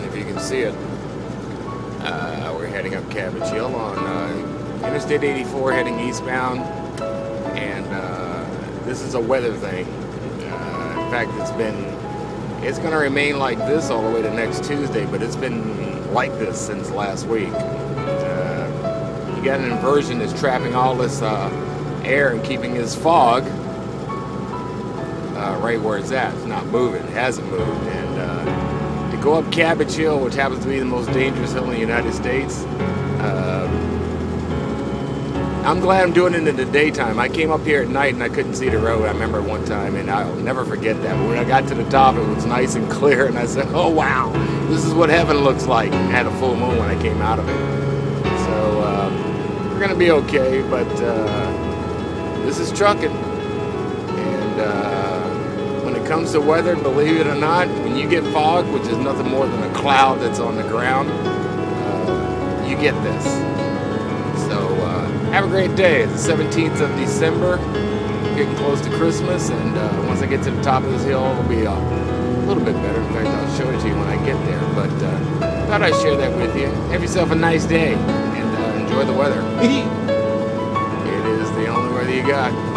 if you can see it. Uh, we're heading up Cabbage Hill on uh, Interstate 84 heading eastbound. And uh, this is a weather thing. Uh, in fact, it's been, it's going to remain like this all the way to next Tuesday, but it's been like this since last week. Uh, you got an inversion that's trapping all this uh, air and keeping this fog right where it's at. It's not moving. It hasn't moved. And uh, go up Cabbage Hill, which happens to be the most dangerous hill in the United States, uh, I'm glad I'm doing it in the daytime. I came up here at night and I couldn't see the road. I remember one time, and I'll never forget that. But when I got to the top, it was nice and clear, and I said, "Oh wow, this is what heaven looks like." Had a full moon when I came out of it, so uh, we're gonna be okay. But uh, this is trucking, and uh, comes to weather, believe it or not, when you get fog, which is nothing more than a cloud that's on the ground, uh, you get this. So uh, have a great day. It's the 17th of December, getting close to Christmas, and uh, once I get to the top of this hill, it'll be a little bit better. In fact, I'll show it to you when I get there. But uh, thought I'd share that with you. Have yourself a nice day, and uh, enjoy the weather. it is the only weather you got.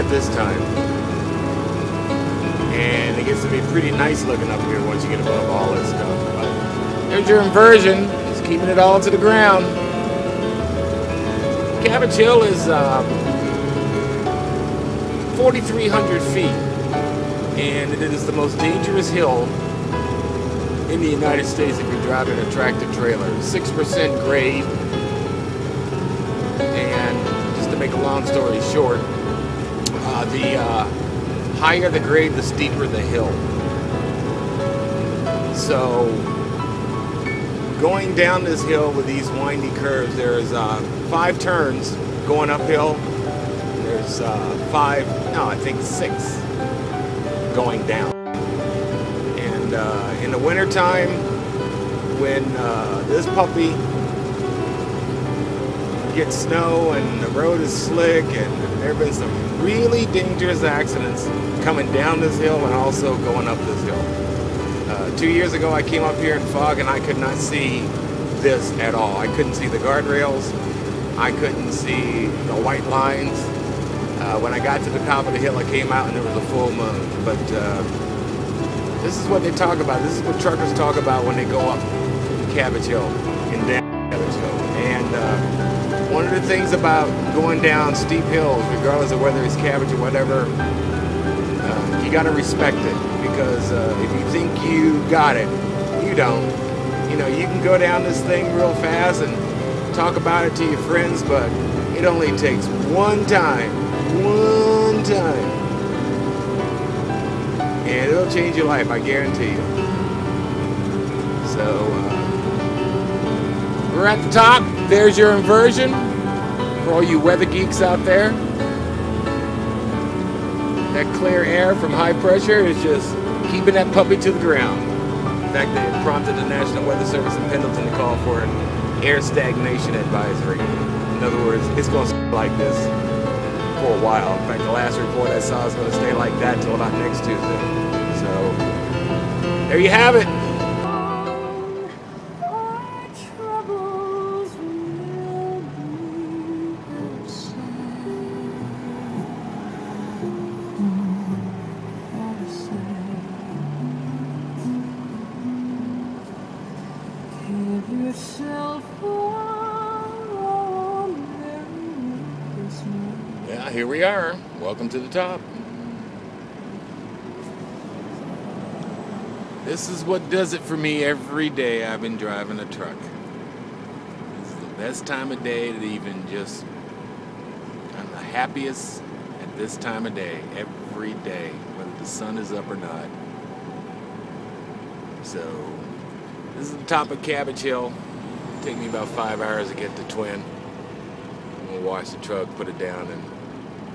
Bad this time. And it gets to be pretty nice looking up here once you get above all this stuff. But there's your inversion. It's keeping it all to the ground. Cabbage Hill is um, 4,300 feet. And it is the most dangerous hill in the United States if you're driving a tractor trailer. 6% grade. And just to make a long story short, uh, the uh, higher the grade, the steeper the hill. So, going down this hill with these windy curves, there's uh, five turns going uphill. There's uh, five, no, I think six going down. And uh, in the wintertime, when uh, this puppy gets snow and the road is slick and there have been some really dangerous accidents coming down this hill and also going up this hill. Uh, two years ago I came up here in fog and I could not see this at all. I couldn't see the guardrails. I couldn't see the white lines. Uh, when I got to the top of the hill I came out and there was a full moon. But uh, this is what they talk about. This is what truckers talk about when they go up Cabbage Hill and down Cabbage Hill. And uh, one of the things about going down steep hills, regardless of whether it's cabbage or whatever, uh, you got to respect it because uh, if you think you got it, you don't. You know, you can go down this thing real fast and talk about it to your friends, but it only takes one time, one time, and it'll change your life. I guarantee you. So. Uh, we're at the top. There's your inversion for all you weather geeks out there. That clear air from high pressure is just keeping that puppy to the ground. In fact, they prompted the National Weather Service in Pendleton to call for an air stagnation advisory. In other words, it's going to stay like this for a while. In fact, the last report I saw is going to stay like that until about next Tuesday. So, there you have it. Yeah, here we are. Welcome to the top. This is what does it for me every day I've been driving a truck. Is the best time of day to even just, I'm the happiest at this time of day, every day, whether the sun is up or not. So, this is the top of Cabbage Hill. Take me about five hours to get to Twin. I'm gonna wash the truck, put it down, and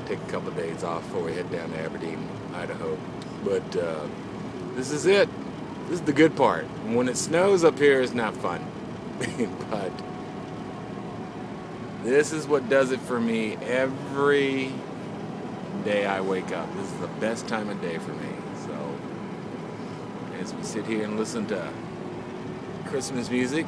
take a couple of days off before we head down to Aberdeen, Idaho. But uh, this is it. This is the good part. When it snows up here, it's not fun. but this is what does it for me every day I wake up. This is the best time of day for me. So as we sit here and listen to Christmas music,